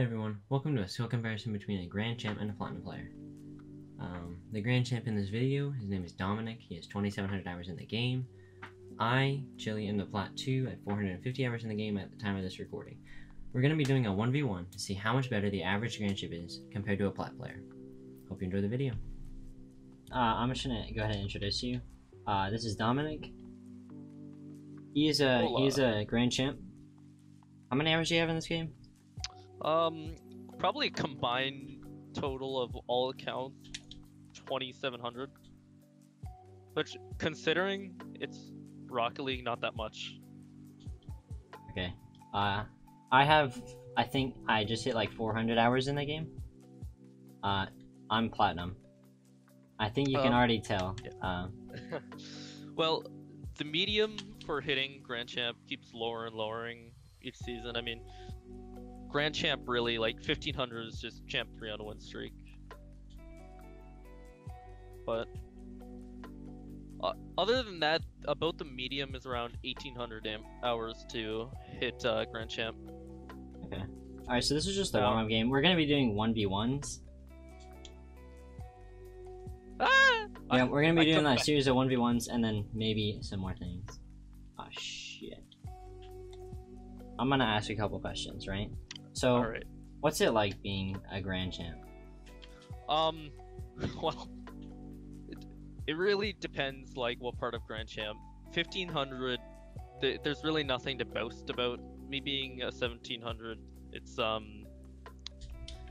Hey everyone, welcome to a skill comparison between a Grand Champ and a Platinum player. Um, the Grand Champ in this video, his name is Dominik, he has 2700 hours in the game. I, Chili, am the Plat 2 at 450 hours in the game at the time of this recording. We're going to be doing a 1v1 to see how much better the average Grand Champ is compared to a Plat player. Hope you enjoy the video. Uh, I'm just going to go ahead and introduce you. Uh, this is Dominik. He is a, he is a Grand Champ. How many hours do you have in this game? Um, probably a combined total of all accounts, 2,700. Which, considering it's Rocket League, not that much. Okay. Uh, I have, I think I just hit like 400 hours in the game. Uh, I'm Platinum. I think you can Um, already tell. yeah. Uh, well, the medium for hitting Grand Champ keeps lower and lowering each season. I mean, Grand Champ really, like, 1500 is just Champ 3 on a win streak. But, uh, other than that, about the medium is around 1800 am- hours to hit uh, Grand Champ. Okay. Alright, so this is just the Yeah. warm up game. We're gonna be doing 1v1s. Ah! Yeah, I- we're gonna be I doing that back- series of 1v1s and then maybe some more things. Oh shit. I'm gonna ask you a couple questions, right? So, Alright. what's it like being a Grand Champ? Um, well, it, it really depends, like, what part of Grand Champ. 1500, th- there's really nothing to boast about. Me being a 1700, it's, um,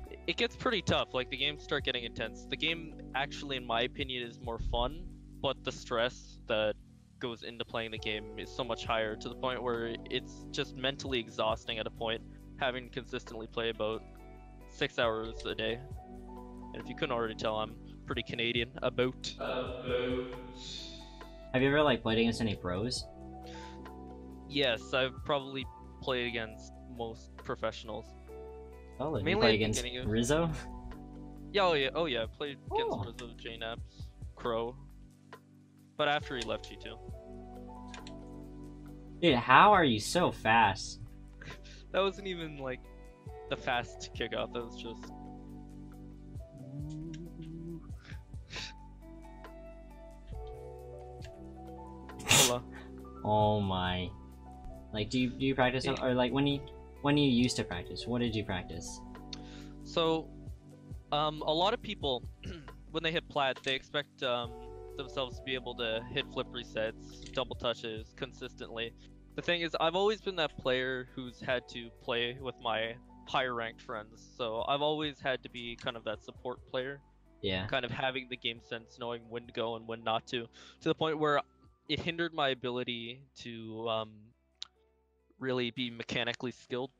it- it gets pretty tough. Like, the games start getting intense. The game, actually, in my opinion, is more fun, but the stress that goes into playing the game is so much higher to the point where it's just mentally exhausting at a point, having consistently play about six hours a day. And if you couldn't already tell, I'm pretty Canadian. About. About. Have you ever like played against any pros? Yes, I've probably played against most professionals. Oh, you Mainly play at the against of- Rizzo? Yeah, oh yeah, oh yeah, I played against Oh. Rizzo, JKnaps, Crow. But after he left G2. Dude, how are you so fast? That wasn't even like the fast kickoff, that was just. Hola. Oh my. Like, do you do you practice Yeah. or like when you when you used to practice? What did you practice? So, um, a lot of people, when they hit plat, they expect um, themselves to be able to hit flip resets, double touches consistently. The thing is, I've always been that player who's had to play with my higher ranked friends. So I've always had to be kind of that support player, Yeah. kind of having the game sense, knowing when to go and when not to, to the point where it hindered my ability to um, really be mechanically skilled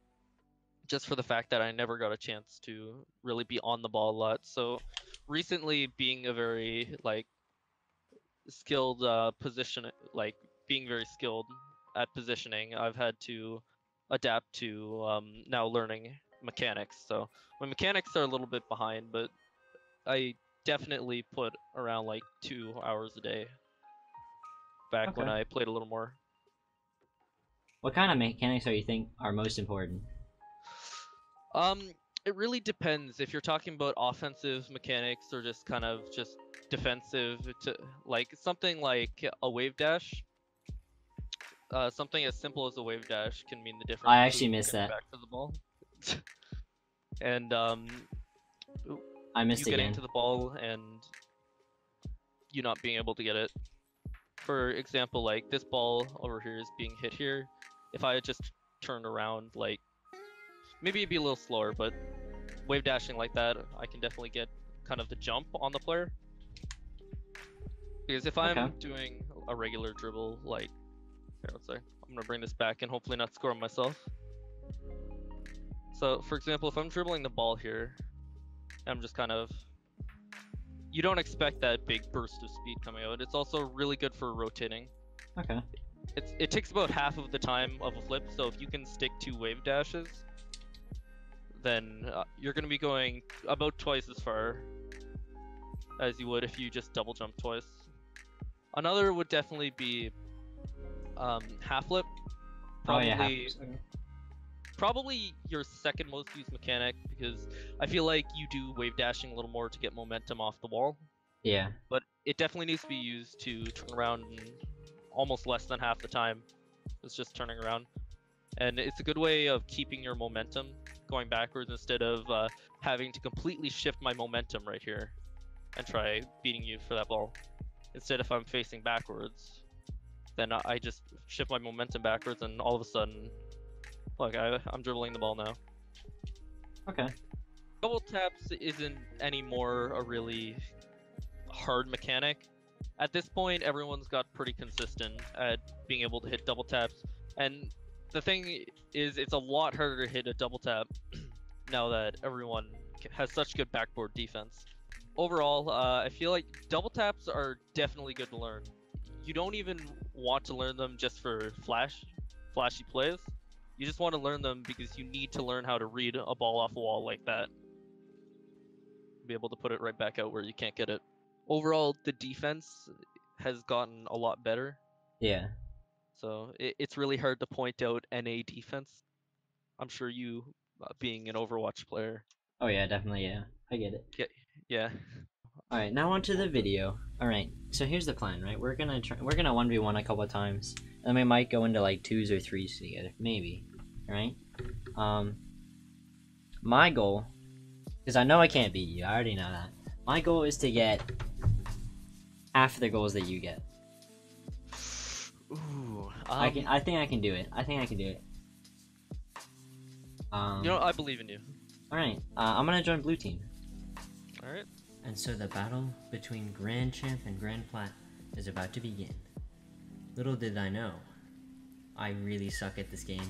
just for the fact that I never got a chance to really be on the ball a lot. So recently being a very like skilled uh, position like being very skilled at positioning, I've had to adapt to um, now learning mechanics. So my mechanics are a little bit behind, but I definitely put around like two hours a day back when I played a little more. What kind of mechanics are you think are most important? Um, it really depends if you're talking about offensive mechanics or just kind of just defensive. To like something like a wave dash. Uh, something as simple as a wave dash can mean the difference. I actually missed that. Back to the ball. and um, I missed you getting again. to the ball and you not being able to get it. For example, like this ball over here is being hit here. If I just turned around, like maybe it'd be a little slower, but wave dashing like that, I can definitely get kind of the jump on the player. Because if I'm Okay. doing a regular dribble, like here, let's say I'm gonna bring this back and hopefully not score myself. So, for example, if I'm dribbling the ball here, I'm just kind of. You don't expect that big burst of speed coming out. It's also really good for rotating. Okay. It's, it takes about half of the time of a flip, so if you can stick to wave dashes, then uh, you're going to be going about twice as far as you would if you just double jump twice. Another would definitely be um, half flip. Oh yeah. Probably probably your second most used mechanic because I feel like you do wave dashing a little more to get momentum off the wall, Yeah. but it definitely needs to be used to turn around almost less than half the time. It's just turning around, and it's a good way of keeping your momentum going backwards instead of uh, having to completely shift my momentum right here and try beating you for that ball. Instead, if I'm facing backwards, then I just shift my momentum backwards, and all of a sudden, look, I, I'm dribbling the ball now. Okay. Double taps isn't anymore a really hard mechanic. At this point, everyone's got pretty consistent at being able to hit double taps, and the thing is, it's a lot harder to hit a double tap now that everyone has such good backboard defense. Overall, uh, I feel like double taps are definitely good to learn. You don't even want to learn them just for flash, flashy plays. You just want to learn them because you need to learn how to read a ball off a wall like that. Be able to put it right back out where you can't get it. Overall, the defense has gotten a lot better. Yeah. So it, it's really hard to point out NA defense. I'm sure you, uh, being an Overwatch player, Oh yeah, definitely. Yeah, I get it. yeah. All right, now on to the video. All right, so here's the plan, right? We're gonna try. We're gonna one v one a couple of times, and we might go into like twos or threes together, maybe. Right. Um. My goal, because I know I can't beat you. I already know that. My goal is to get half the goals that you get. Ooh. I um, can. I think I can do it. I think I can do it. Um. You know, I believe in you. all right. Uh, I'm gonna join blue team. All right. And so the battle between Grand Champ and Grand Plat is about to begin. Little did I know, I really suck at this game.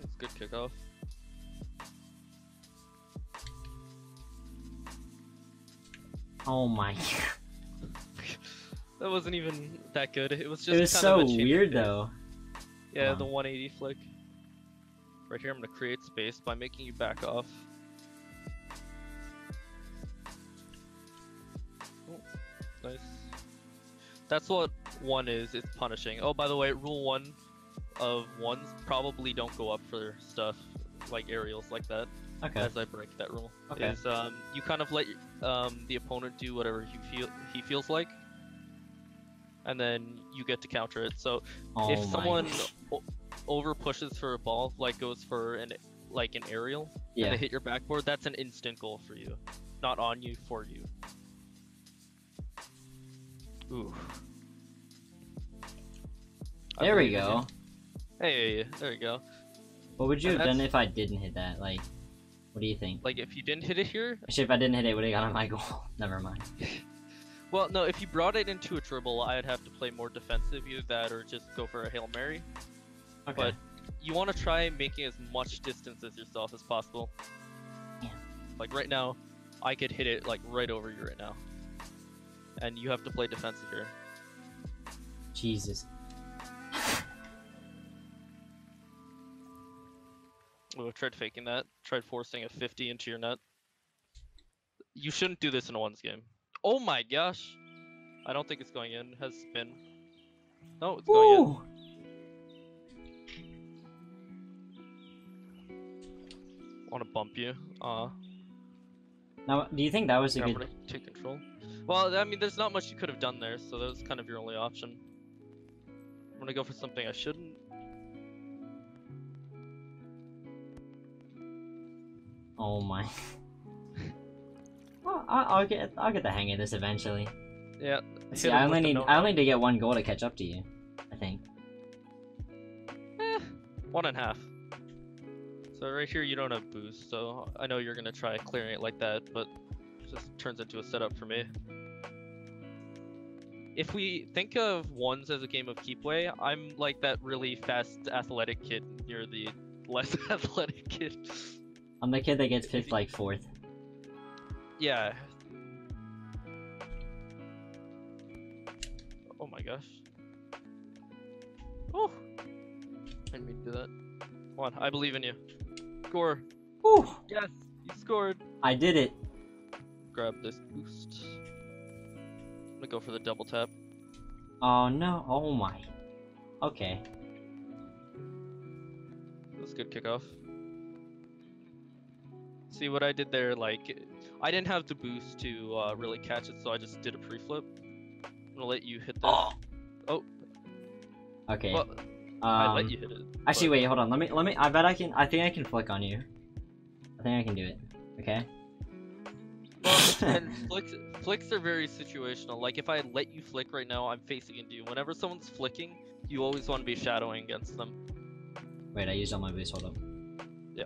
That's good kickoff. Oh my! god. That wasn't even that good. It was just. it was kind so of a weird though. Yeah, the 180 flick. Right here, I'm gonna create space by making you back off. Oh, nice. That's what one is. It's punishing. Oh, by the way, rule one of ones probably don't go up for stuff like aerials like that. Okay. As I break that rule, Okay. is um, you kind of let um, the opponent do whatever he feel he feels like, and then you get to counter it. So Oh if someone over pushes for a ball, like goes for an like an aerial, and yeah. they hit your backboard, that's an instant goal for you, not on you for you. Ooh. There we believe in you. go. Hey, there you go. What would you And have done if I didn't hit that? Like, what do you think? Like if you didn't hit it here, Actually, if I didn't hit it, would have gotten my goal. Never mind. well, no, if you brought it into a dribble, I'd have to play more defensive, either that or just go for a hail mary. Okay. But you want to try making as much distance as yourself as possible. Yeah. Like right now, I could hit it like right over you right now, and you have to play defensive here. Jesus. Oh, tried faking that. Tried forcing a 50 into your net. You shouldn't do this in a ones game. Oh my gosh! I don't think it's going in. Has spin. No, it's going in. Want to bump you? Uh, Now, do you think that was a good? take control. Well, I mean, there's not much you could have done there, so that was kind of your only option. I'm gonna go for something I shouldn't. Oh my. well, I, I'll get I'll get the hang of this eventually. Yeah. See, I only need I only need to get one goal to catch up to you. I think. Eh, one and a half. So right here you don't have boost, so I know you're gonna try clearing it like that, but it just turns into a setup for me. If we think of ones as a game of keep way, I'm like that really fast athletic kid. You're the less athletic kid. I'm the kid that gets picked like fourth. Yeah. Oh my gosh. Oh! I didn't mean to do that. Come on, I believe in you. Score! Whew! Yes! You scored! I did it. Grab this boost. I'm gonna go for the double tap. Oh no! Oh my. Okay. That's a good kickoff. See what I did there? Like, I didn't have the boost to uh, really catch it, so I just did a pre-flip. I'm gonna let you hit this. Oh. Oh. Okay. Well, um, I let you hit it. Actually, wait. Hold on. Let me. Let me. I bet I can. I think I can flick on you. I think I can do it. Okay. Well, and flicks, flicks are very situational. Like if I let you flick right now, I'm facing into you. Whenever someone's flicking, you always want to be shadowing against them. Wait. I used all my boost. Hold up. Yeah.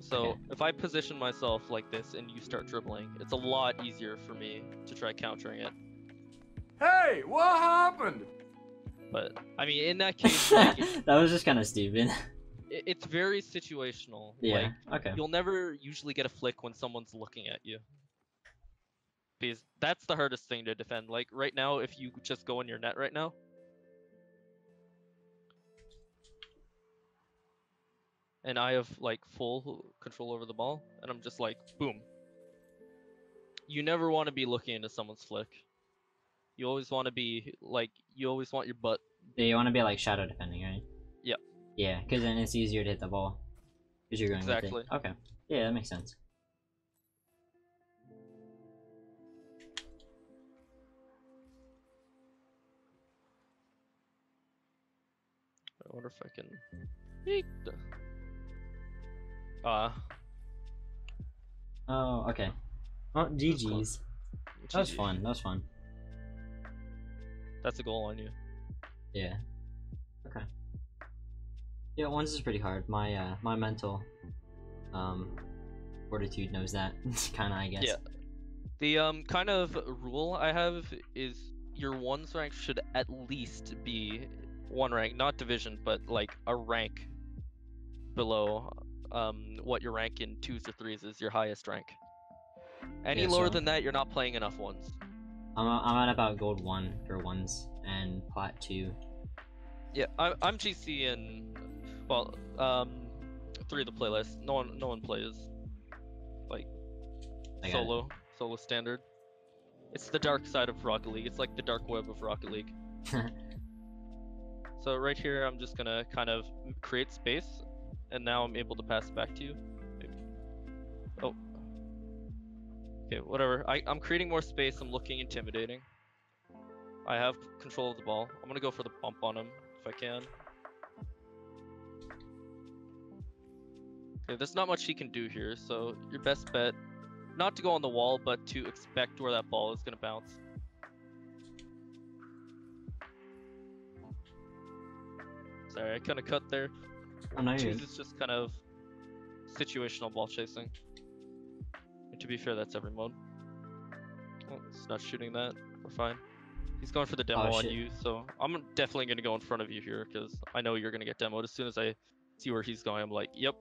So Okay. if I position myself like this and you start dribbling, it's a lot easier for me to try countering it. Hey, what happened? But I mean, in that case, like, that was just kind of stupid. it- it's very situational. yeah. Like okay. you'll never usually get a flick when someone's looking at you. Because that's the hardest thing to defend. Like right now, if you just go in your net right now, and I have like full control over the ball, and I'm just like, boom. You never want to be looking into someone's flick. You always want to be like, you always want your butt. Do you want to be like shadow defending, right? Yep. Yeah, because then it's easier to hit the ball. Because you're going Exactly. with it. Okay. Yeah, that makes sense. I wonder if I can. Yeet. Uh, Oh, okay. Oh, GG's. That was fun. That was fun. That's a goal on you. Yeah. Okay. Yeah, ones is pretty hard. My uh my mental um fortitude knows that. kinda I guess. Yeah. The um kind of rule I have is your ones rank should at least be one rank, not division, but like a rank below um what your rank in twos or threes is your highest rank. Any Yeah, lower so- than that, you're not playing enough ones. I'm I'm at about gold one for ones and plat two. Yeah, I, I'm GC and well, um, three of the playlists. No one, no one plays like got it. solo, solo standard. It's the dark side of Rocket League. It's like the dark web of Rocket League. So right here, I'm just gonna kind of create space, and now I'm able to pass it back to you. Okay, whatever. I, I'm creating more space. I'm looking intimidating. I have control of the ball. I'm gonna go for the bump on him if I can. Okay, there's not much he can do here, so your best bet, not to go on the wall, but to expect where that ball is gonna bounce. Sorry, I kind of cut there. Oh, no, Cheese just kind of situational ball chasing. And to be fair, that's every mode. Oh, it's not shooting that. We're fine. He's going for the demo on you, so I'm definitely going to go in front of you here because I know you're going to get demoed. As soon as I see where he's going, I'm like, yep.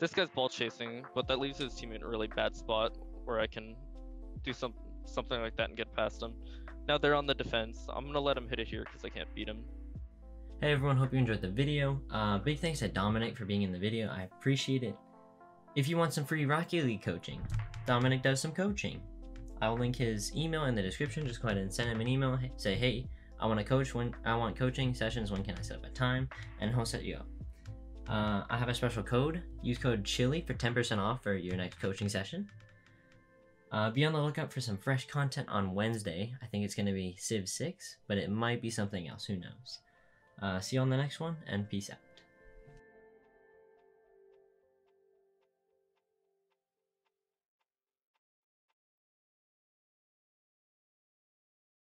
This guy's ball chasing, but that leaves his team in a really bad spot where I can do some something like that and get past him. Now they're on the defense. I'm going to let him hit it here because I can't beat him. Hey everyone, hope you enjoyed the video. Uh, big thanks to Dominik for being in the video. I appreciate it. If you want some free Rocket League coaching, Dominik does some coaching. I will link his email in the description. Just go ahead and send him an email. Say, hey, I want to coach. When I want coaching sessions. When can I set up a time? And he'll set you up. Uh, I have a special code. Use code Chili for 10% off for your next coaching session. Uh, be on the lookout for some fresh content on Wednesday. I think it's going to be Civ 6, but it might be something else. Who knows? Uh, see you on the next one, and peace out.